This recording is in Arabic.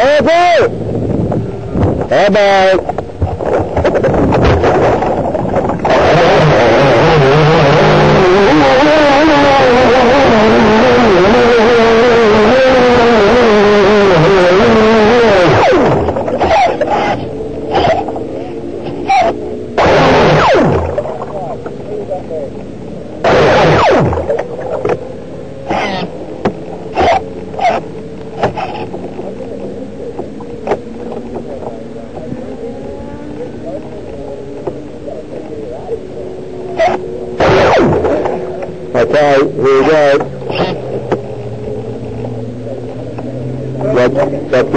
Purple! Bye-bye. Go. Let's, let's